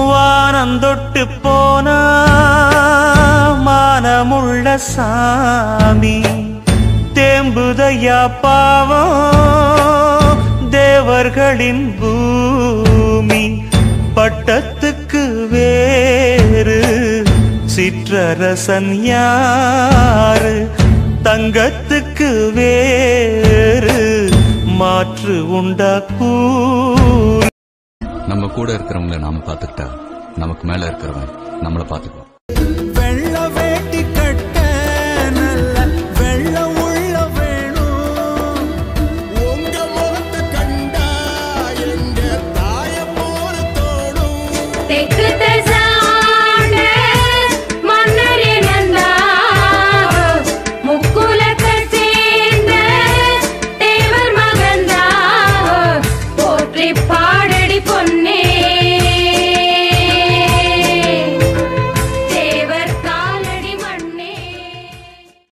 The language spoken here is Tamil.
வானந்தொட்டு போன மானமுள்ள சாமி தேம்புதையா பாவம் தேவர்களின் பூமி பட்டத்துக்கு வேறு சிற்றரசன் யாரு தங்கத்துக்கு வேறு மாற்று உண்டா கூறு கூட இருக்கிறவங்கள நாம பாத்துக்கிட்டா நமக்கு மேல இருக்கிறவன் நம்மள பாத்துக்குவான் வெள்ள வேட்டி கட்ட நல்ல வெள்ள உள்ள வேணும். உங்க முகத்தை கண்டா எங்க தாய போல தோணும்.